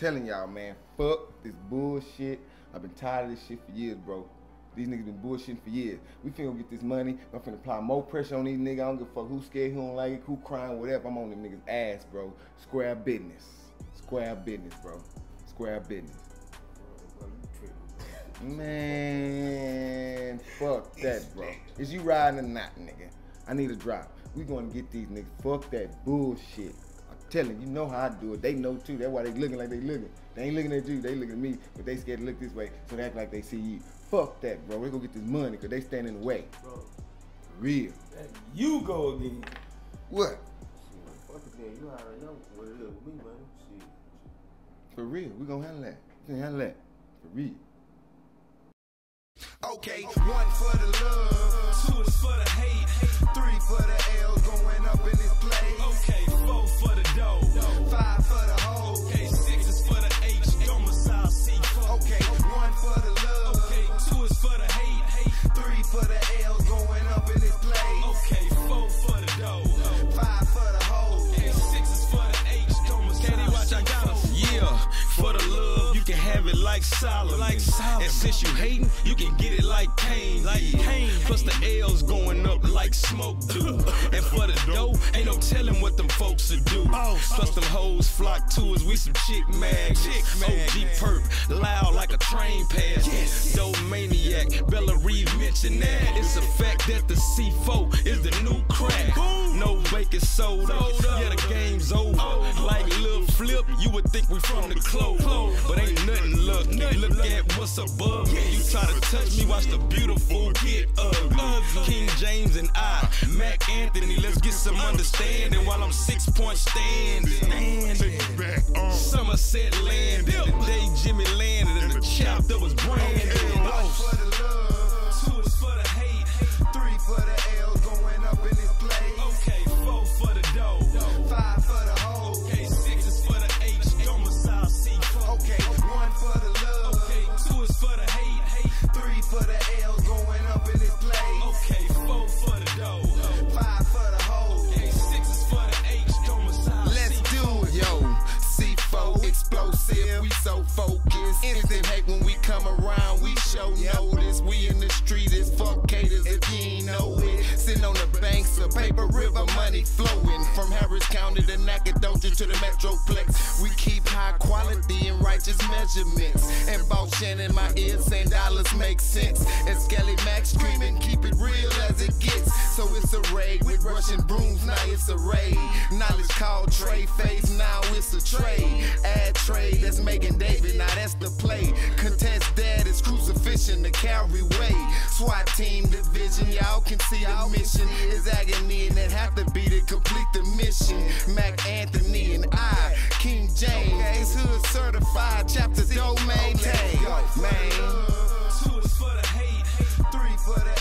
telling y'all, man, fuck this bullshit. I've been tired of this shit for years, bro. These niggas been bullshitting for years. We finna get this money. I'm finna apply more pressure on these niggas. I don't give a fuck who scared, who don't like it, who crying, whatever. I'm on them niggas' ass, bro. Square business. Square business, bro. Square business. Man, fuck that, bro. Is you riding or not, nigga? I need a drop. We gonna get these niggas. Fuck that bullshit. I'm telling you, you know how I do it. They know too. That's why they looking like they looking. They ain't looking at you. They looking at me, but they scared to look this way, so they act like they see you. Fuck that, bro. We gonna get this money because they stand in the way. Bro, real. that you go again. What? Shit, fuck it then. You already know what it is with me, man. Shit. For real. We gonna handle that. We gonna handle that. For real. Okay, one for the love, Solomon. Like Solomon. And since you hating, you can get it like Kane. Like Kane. Plus the L's going up like smoke do. and for the dough, ain't no telling what them folks will do. Plus them hoes flock to us, we some chick mags. Chick OG magnets. perp, loud like a train pass. Yes. Dough maniac, Bella Reeve mentioned that. It's a fact that the C4 is the new crack. Boom. No baking soda. Soda. Yeah, would think we from the clove. But ain't nothing. Nothing Look at what's above me. You try to touch me, watch the beautiful get ugly. King James and I, Mac Anthony, let's get some understanding while I'm six point standing. Standing. Uh. Somerset landed. The day Jimmy landed and the chapter was branded. One for the love, Two is for the hate. three for the L explosive, we so focused. Instant hate when we come around, we show notice. We in the street as fuck caters if you ain't know it. Sitting on the banks of paper river, money flowing from Harris County to Nacogdoches to the Metroplex. We keep high quality and righteous measurements. And boss Shannon, my ears saying dollars make sense. And Skelly Max screaming, keep it real as it gets. So with Russian brooms, now it's a raid. Knowledge called trade phase, now it's a trade. Add trade, that's making David, now that's the play. Contest dad is crucifixion, the carry weight. SWAT team division, y'all can see our mission is agony, and it have to be to complete the mission. Mac Anthony and I, King James, Ace Hood certified, chapter domain, main. Two is for the hate, three for the